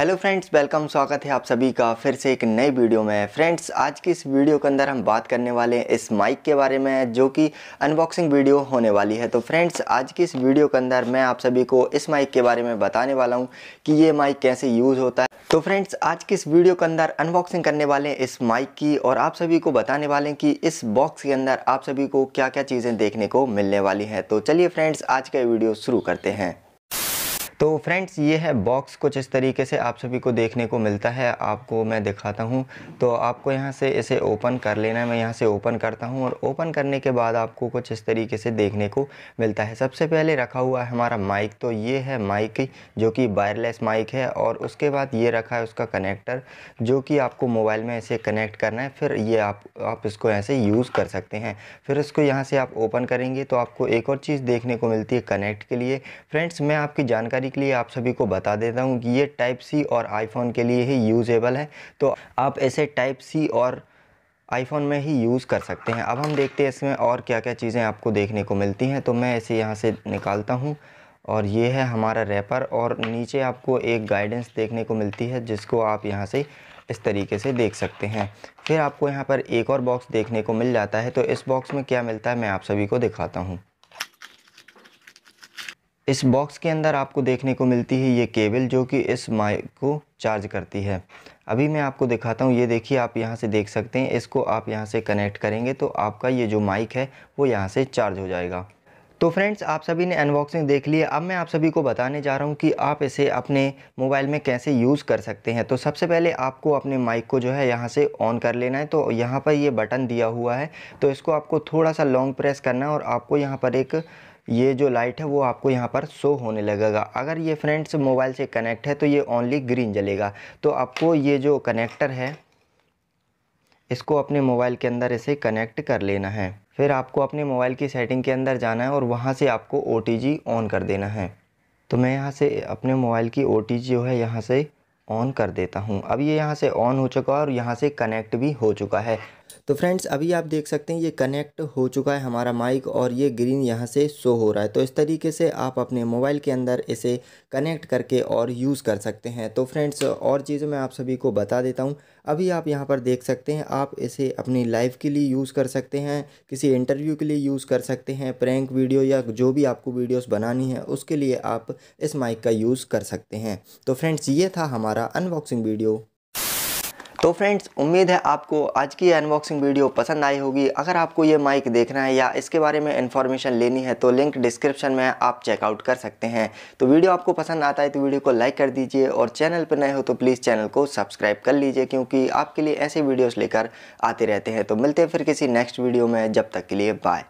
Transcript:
Hello friends welcome स्वागत है आप सभी का फिर से एक नई वीडियो में। फ्रेंड्स आज की इस वीडियो के अंदर हम बात करने वाले हैं इस माइक के बारे में, जो कि अनबॉक्सिंग वीडियो होने वाली है। तो फ्रेंड्स आज की इस वीडियो के अंदर मैं आप सभी को इस माइक के बारे में बताने वाला हूँ कि ये माइक कैसे यूज़ होता है। तो फ्रेंड्स आज की इस वीडियो के अंदर अनबॉक्सिंग करने वाले हैं इस माइक की और आप सभी को बताने वाले हैं कि इस बॉक्स के अंदर आप सभी को क्या क्या चीज़ें देखने को मिलने वाली हैं। तो चलिए फ्रेंड्स आज का वीडियो शुरू करते हैं। तो फ्रेंड्स, ये है बॉक्स कुछ इस तरीके से आप सभी को देखने को मिलता है। आपको मैं दिखाता हूँ। तो आपको यहाँ से इसे ओपन कर लेना है। मैं यहाँ से ओपन करता हूँ और ओपन करने के बाद आपको कुछ इस तरीके से देखने को मिलता है। सबसे पहले रखा हुआ है हमारा माइक तो ये है माइक जो कि वायरलेस माइक है और उसके बाद ये रखा है उसका कनेक्टर जो कि आपको मोबाइल में ऐसे कनेक्ट करना है। फिर ये आप आप इसको ऐसे यूज़ कर सकते हैं। फिर इसको यहाँ से आप ओपन करेंगे तो आपको एक और चीज़ देखने को मिलती है कनेक्ट के लिए। फ्रेंड्स, मैं आपकी जानकारी के लिए आप सभी को बता देता हूँ कि ये टाइप सी और आईफोन के लिए ही यूज़ेबल है। तो आप ऐसे टाइप सी और आईफोन में ही यूज़ कर सकते हैं। अब हम देखते हैं इसमें और क्या क्या चीज़ें आपको देखने को मिलती हैं। तो मैं इसे यहाँ से निकालता हूँ और ये है हमारा रैपर और नीचे आपको एक गाइडेंस देखने को मिलती है, जिसको आप यहाँ से इस तरीके से देख सकते हैं। फिर आपको यहाँ पर एक और बॉक्स देखने को मिल जाता है। तो इस बॉक्स में क्या मिलता है, मैं आप सभी को दिखाता हूँ। इस बॉक्स के अंदर आपको देखने को मिलती है ये केबल जो कि इस माइक को चार्ज करती है। अभी मैं आपको दिखाता हूँ, ये देखिए, आप यहाँ से देख सकते हैं, इसको आप यहाँ से कनेक्ट करेंगे तो आपका ये जो माइक है, वो यहाँ से चार्ज हो जाएगा। तो फ्रेंड्स, आप सभी ने अनबॉक्सिंग देख ली है। अब मैं आप सभी को बताने जा रहा हूँ कि आप इसे अपने मोबाइल में कैसे यूज़ कर सकते हैं। तो सबसे पहले आपको अपने माइक को जो है यहाँ से ऑन कर लेना है। तो यहाँ पर ये बटन दिया हुआ है। तो इसको आपको थोड़ा सा लॉन्ग प्रेस करना है और आपको यहाँ पर एक ये जो लाइट है वो आपको यहाँ पर शो होने लगेगा। अगर ये फ्रेंड्स मोबाइल से कनेक्ट है तो ये ओनली ग्रीन जलेगा। तो आपको ये जो कनेक्टर है, इसको अपने मोबाइल के अंदर इसे कनेक्ट कर लेना है। फिर आपको अपने मोबाइल की सेटिंग के अंदर जाना है और वहाँ से आपको ओटीजी ऑन कर देना है। तो मैं यहाँ से अपने मोबाइल की ओटीजी जो है यहाँ से ऑन कर देता हूँ। अब ये यहाँ से ऑन हो चुका है और यहाँ से कनेक्ट भी हो चुका है। तो फ्रेंड्स, अभी आप देख सकते हैं, ये कनेक्ट हो चुका है हमारा माइक और ये ग्रीन यहाँ से शो हो रहा है। तो इस तरीके से आप अपने मोबाइल के अंदर इसे कनेक्ट करके और यूज़ कर सकते हैं। तो फ्रेंड्स, और चीज़ें मैं आप सभी को बता देता हूँ। अभी आप यहाँ पर देख सकते हैं, आप इसे अपनी लाइफ के लिए यूज़ कर सकते हैं, किसी इंटरव्यू के लिए यूज़ कर सकते हैं, प्रैंक वीडियो या जो भी आपको वीडियोस बनानी है, उसके लिए आप इस माइक का यूज़ कर सकते हैं। तो फ्रेंड्स, ये था हमारा अनबॉक्सिंग वीडियो। तो फ्रेंड्स, उम्मीद है आपको आज की अनबॉक्सिंग वीडियो पसंद आई होगी। अगर आपको ये माइक देखना है या इसके बारे में इन्फॉर्मेशन लेनी है तो लिंक डिस्क्रिप्शन में आप चेकआउट कर सकते हैं। तो वीडियो आपको पसंद आता है तो वीडियो को लाइक कर दीजिए और चैनल पर नए हो तो प्लीज़ चैनल को सब्सक्राइब कर लीजिए, क्योंकि आपके लिए ऐसे वीडियोज़ लेकर आते रहते हैं। तो मिलते हैं फिर किसी नेक्स्ट वीडियो में, जब तक के लिए बाय